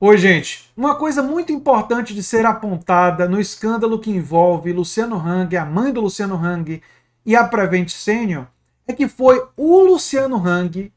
Oi, gente. Uma coisa muito importante de ser apontada no escândalo que envolve Luciano Hang, a mãe do Luciano Hang e a Prevent Senior é que foi o Luciano Hang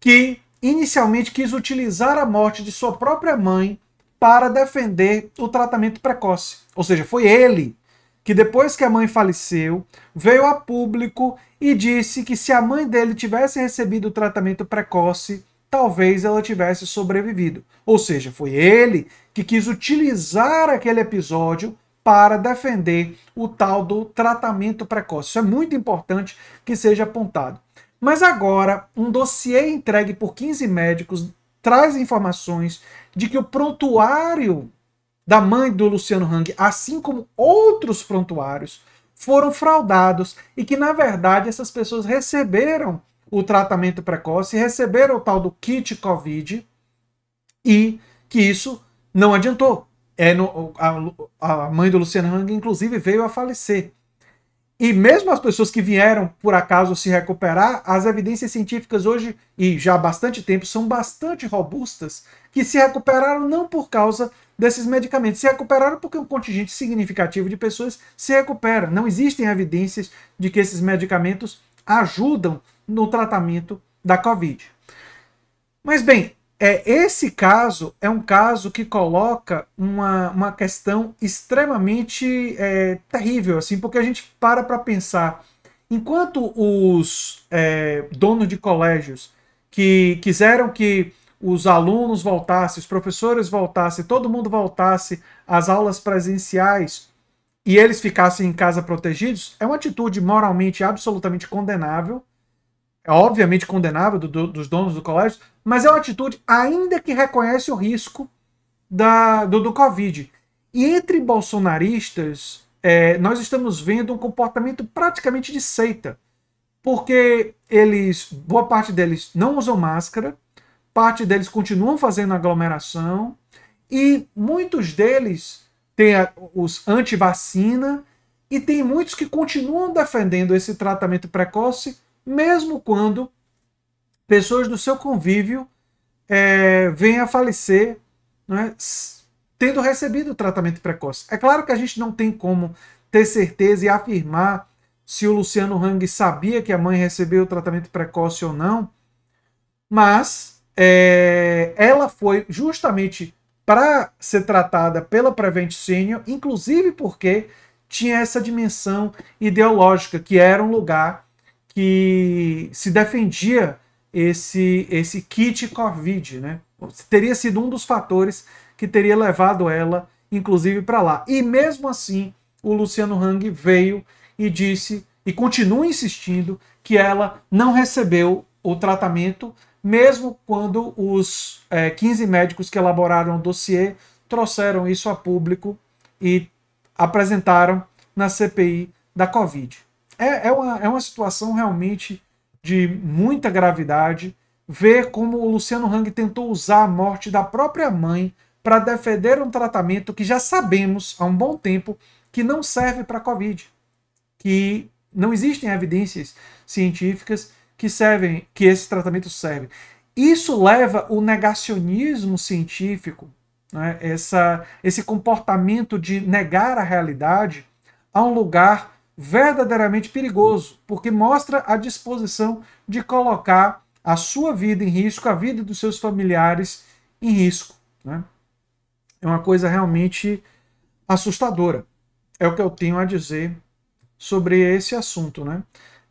que inicialmente quis utilizar a morte de sua própria mãe para defender o tratamento precoce. Ou seja, foi ele que depois que a mãe faleceu, veio a público e disse que se a mãe dele tivesse recebido o tratamento precoce, talvez ela tivesse sobrevivido. Ou seja, foi ele que quis utilizar aquele episódio para defender o tal do tratamento precoce. Isso é muito importante que seja apontado. Mas agora, um dossiê entregue por 15 médicos traz informações de que o prontuário da mãe do Luciano Hang, assim como outros prontuários, foram fraudados e que, na verdade, essas pessoas receberam o tratamento precoce, receberam o tal do kit Covid e que isso não adiantou. É no, a, a mãe do Luciano Hang, inclusive, veio a falecer. E mesmo as pessoas que vieram, por acaso, se recuperar, as evidências científicas hoje, e já há bastante tempo, são bastante robustas, que se recuperaram não por causa desses medicamentos, se recuperaram porque um contingente significativo de pessoas se recupera. Não existem evidências de que esses medicamentos ajudam no tratamento da Covid. Mas bem, é, esse caso é um caso que coloca uma, uma questão extremamente é, terrível, assim, porque a gente para para pensar. Enquanto os é, donos de colégios que quiseram que os alunos voltassem, os professores voltassem, todo mundo voltasse às aulas presenciais e eles ficassem em casa protegidos, é uma atitude moralmente absolutamente condenável é obviamente condenável do, do, dos donos do colégio, mas é uma atitude ainda que reconhece o risco da, do, do Covid. E entre bolsonaristas, é, nós estamos vendo um comportamento praticamente de seita, porque eles, boa parte deles não usam máscara, parte deles continuam fazendo aglomeração, e muitos deles têm os anti-vacina, e tem muitos que continuam defendendo esse tratamento precoce mesmo quando pessoas do seu convívio é, a falecer é, tendo recebido o tratamento precoce. É claro que a gente não tem como ter certeza e afirmar se o Luciano Hang sabia que a mãe recebeu o tratamento precoce ou não, mas é, ela foi justamente para ser tratada pela Prevent Senior, inclusive porque tinha essa dimensão ideológica, que era um lugar que se defendia esse, esse kit Covid, né? Teria sido um dos fatores que teria levado ela, inclusive, para lá. E mesmo assim, o Luciano Hang veio e disse, e continua insistindo, que ela não recebeu o tratamento, mesmo quando os é, 15 médicos que elaboraram o dossiê trouxeram isso a público e apresentaram na CPI da Covid. É, é, uma, é uma situação realmente de muita gravidade ver como o Luciano Hang tentou usar a morte da própria mãe para defender um tratamento que já sabemos há um bom tempo que não serve para Covid. Que não existem evidências científicas que servem, que esse tratamento serve. Isso leva o negacionismo científico, né, essa, esse comportamento de negar a realidade, a um lugar verdadeiramente perigoso, porque mostra a disposição de colocar a sua vida em risco, a vida dos seus familiares em risco. Né? É uma coisa realmente assustadora. É o que eu tenho a dizer sobre esse assunto. Né?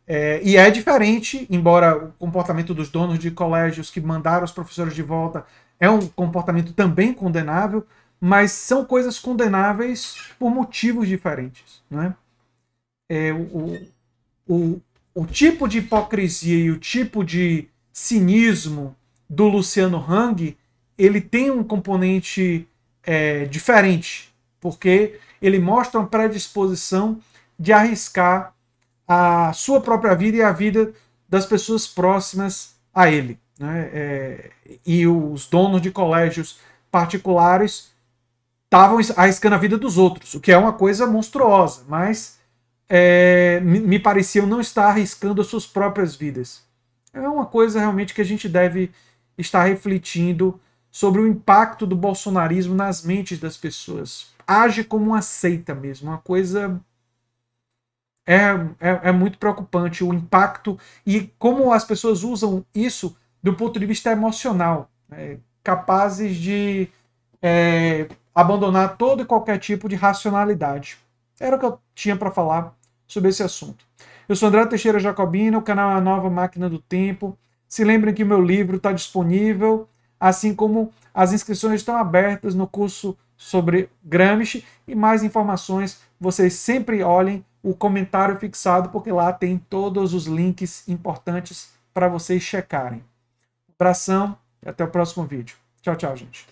É, e é diferente, embora o comportamento dos donos de colégios que mandaram os professores de volta é um comportamento também condenável, mas são coisas condenáveis por motivos diferentes. Né? É, o, o, o tipo de hipocrisia e o tipo de cinismo do Luciano Hang, ele tem um componente é, diferente, porque ele mostra uma predisposição de arriscar a sua própria vida e a vida das pessoas próximas a ele. Né? É, e os donos de colégios particulares estavam arriscando a vida dos outros, o que é uma coisa monstruosa, mas é, me pareciam não estar arriscando as suas próprias vidas. É uma coisa realmente que a gente deve estar refletindo sobre o impacto do bolsonarismo nas mentes das pessoas. Age como uma seita mesmo, uma coisa é, é, é, muito preocupante o impacto e como as pessoas usam isso do ponto de vista emocional, né? capazes de é, abandonar todo e qualquer tipo de racionalidade. Era o que eu tinha para falar sobre esse assunto. Eu sou André Teixeira Jacobina, o canal é a Nova Máquina do Tempo. Se lembrem que o meu livro está disponível, assim como as inscrições estão abertas no curso sobre Gramsci e mais informações, vocês sempre olhem o comentário fixado, porque lá tem todos os links importantes para vocês checarem. Abração e até o próximo vídeo. Tchau, tchau, gente.